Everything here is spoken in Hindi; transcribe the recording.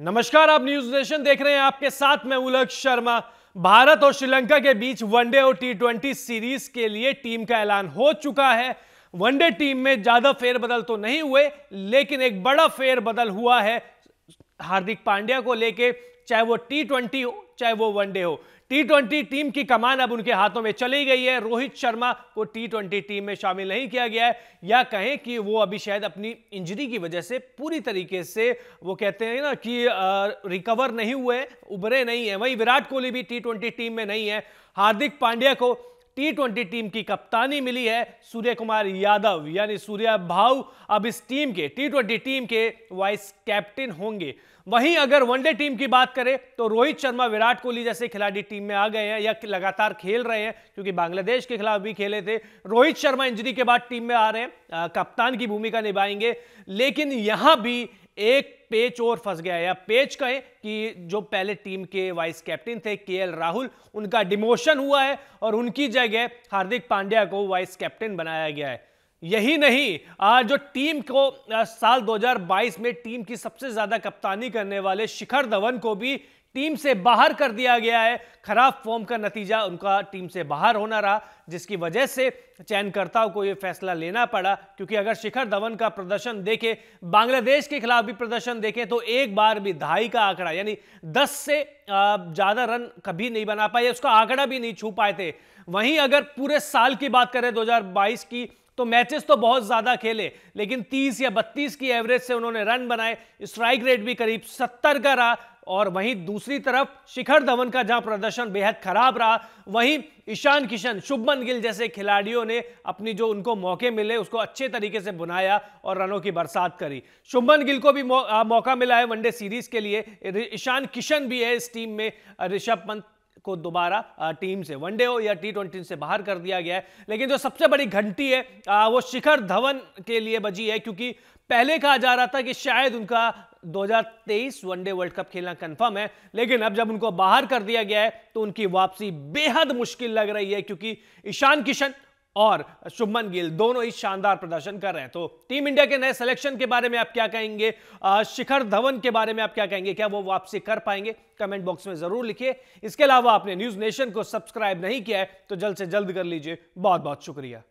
नमस्कार, आप न्यूज़ नेशन देख रहे हैं। आपके साथ मैं उलक शर्मा। भारत और श्रीलंका के बीच वनडे और टी ट्वेंटी सीरीज़ के लिए टीम का ऐलान हो चुका है। वनडे टीम में ज़्यादा फेरबदल तो नहीं हुए, लेकिन एक बड़ा फेरबदल हुआ है हार्दिक पांड्या को लेके, चाहे वो टी ट्वेंटी हो, चाहे वो वनडे हो। टी ट्वेंटी टीम की कमान अब उनके हाथों में चली गई है। रोहित शर्मा को टी ट्वेंटी टीम में शामिल नहीं किया गया है। या कहें कि वो अभी शायद अपनी इंजरी की वजह से पूरी तरीके से, वो कहते हैं ना कि रिकवर नहीं हुए, उभरे नहीं है। वहीं विराट कोहली भी टी ट्वेंटी टीम में नहीं है। हार्दिक पांड्या को टी ट्वेंटी टीम की कप्तानी मिली है सूर्य कुमार यादव, यानी सूर्या भाव अब इस टीम के टी टीम के वाइस कैप्टन होंगे। वहीं अगर वनडे टीम की बात करें तो रोहित शर्मा, विराट कोहली जैसे खिलाड़ी टीम में आ गए हैं या लगातार खेल रहे हैं, क्योंकि बांग्लादेश के खिलाफ भी खेले थे। रोहित शर्मा इंजरी के बाद टीम में आ रहे हैं कप्तान की भूमिका निभाएँगे। लेकिन यहाँ भी एक पेच और फंस गया या पेच कहें कि जो पहले टीम के वाइस कैप्टन थे के राहुल, उनका डिमोशन हुआ है और उनकी जगह हार्दिक पांड्या को वाइस कैप्टन बनाया गया है। यही नहीं जो टीम को साल 2022 में टीम की सबसे ज़्यादा कप्तानी करने वाले शिखर धवन को भी टीम से बाहर कर दिया गया है। खराब फॉर्म का नतीजा उनका टीम से बाहर होना रहा, जिसकी वजह से चयनकर्ताओं को यह फैसला लेना पड़ा। क्योंकि अगर शिखर धवन का प्रदर्शन देखें, बांग्लादेश के खिलाफ भी प्रदर्शन देखें तो एक बार भी दहाई का आंकड़ा, यानी 10 से ज़्यादा रन कभी नहीं बना पाए, उसका आंकड़ा भी नहीं छू पाए थे। वहीं अगर पूरे साल की बात करें 2022 की तो मैचेस तो बहुत ज़्यादा खेले लेकिन 30 या 32 की एवरेज से उन्होंने रन बनाए स्ट्राइक रेट भी करीब 70 का रहा और वहीं दूसरी तरफ़ शिखर धवन का जहाँ प्रदर्शन बेहद खराब रहा वहीं ईशान किशन शुभमन गिल जैसे खिलाड़ियों ने अपनी जो उनको मौके मिले उसको अच्छे तरीके से बुनाया और रनों की बरसात करी। शुभमन गिल को भी मौ, आ, मौका मिला है वनडे सीरीज़ के लिए। ईशान किशन भी है इस टीम में ऋषभ पंत को दोबारा टीम से, वनडे हो या टी ट्वेंटी से बाहर कर दिया गया है। लेकिन जो सबसे बड़ी घंटी है वो शिखर धवन के लिए बजी है, क्योंकि पहले कहा जा रहा था कि शायद उनका 2023 one day world cup confirm confirm है, लेकिन अब जब उनको बाहर कर दिया गया है तो उनकी वापसी बेहद मुश्किल लग रही है, क्योंकि ईशान किशन और शुभमन गिल दोनों ही शानदार प्रदर्शन कर रहे हैं। तो टीम इंडिया के नए सिलेक्शन के बारे में आप क्या कहेंगे? शिखर धवन के बारे में आप क्या कहेंगे? क्या वो वापसी कर पाएँगे? कमेंट बॉक्स में ज़रूर लिखिए। इसके अलावा आपने न्यूज़ नेशन को सब्सक्राइब नहीं किया है तो जल्द से जल्द कर लीजिए। बहुत बहुत शुक्रिया।